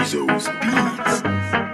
Izzo's Beats.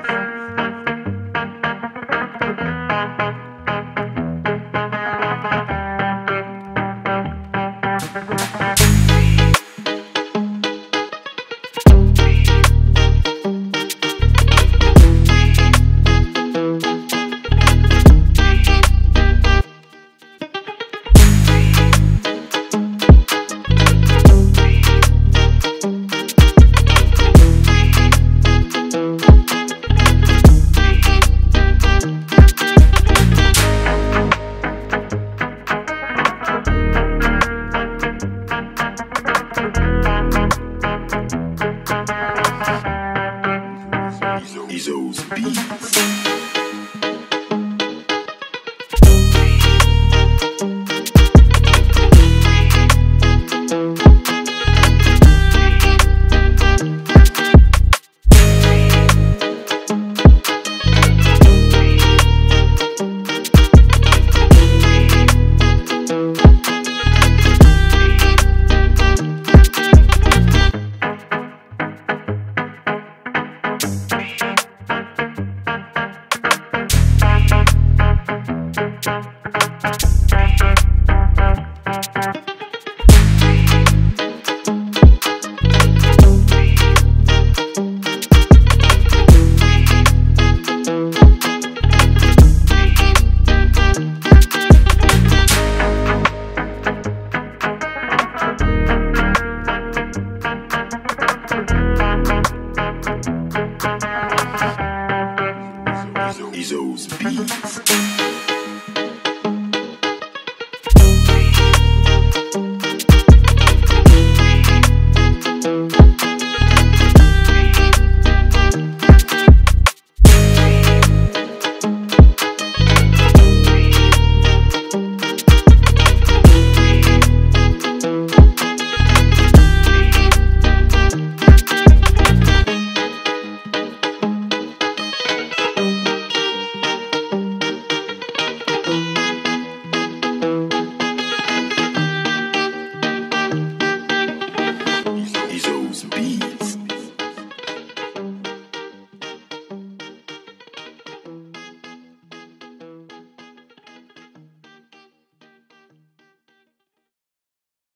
Izzo's Beats. Izzo's Beats.